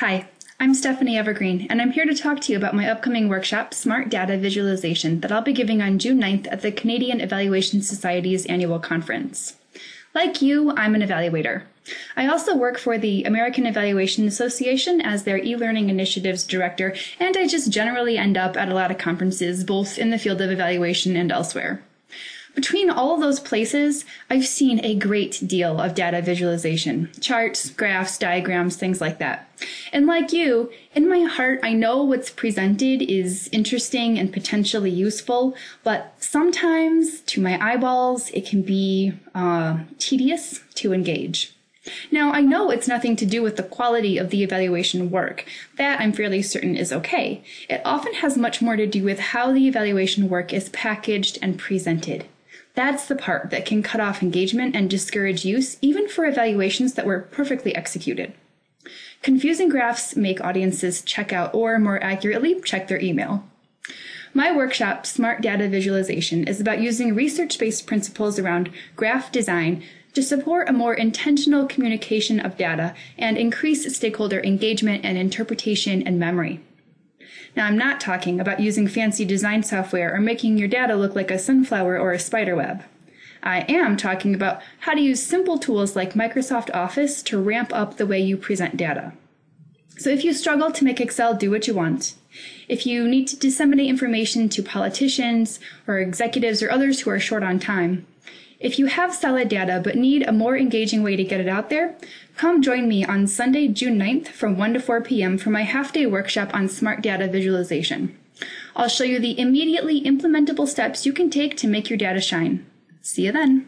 Hi, I'm Stephanie Evergreen, and I'm here to talk to you about my upcoming workshop, Smart Data Visualization, that I'll be giving on June 9th at the Canadian Evaluation Society's annual conference. Like you, I'm an evaluator. I also work for the American Evaluation Association as their e learning initiatives director, and I just generally end up at a lot of conferences, both in the field of evaluation and elsewhere. Between all of those places, I've seen a great deal of data visualization charts, graphs, diagrams, things like that. And like you, in my heart, I know what's presented is interesting and potentially useful, but sometimes to my eyeballs, it can be uh, tedious to engage. Now, I know it's nothing to do with the quality of the evaluation work. That I'm fairly certain is okay. It often has much more to do with how the evaluation work is packaged and presented. That's the part that can cut off engagement and discourage use, even for evaluations that were perfectly executed. Confusing graphs make audiences check out or, more accurately, check their email. My workshop, Smart Data Visualization, is about using research based principles around graph design to support a more intentional communication of data and increase stakeholder engagement and interpretation and memory. Now, I'm not talking about using fancy design software or making your data look like a sunflower or a spider web. I am talking about how to use simple tools like Microsoft Office to ramp up the way you present data. So if you struggle to make Excel do what you want, if you need to disseminate information to politicians or executives or others who are short on time, if you have solid data but need a more engaging way to get it out there, come join me on Sunday, June 9th from 1 to 4 p.m. for my half day workshop on smart data visualization. I'll show you the immediately implementable steps you can take to make your data shine. See you then.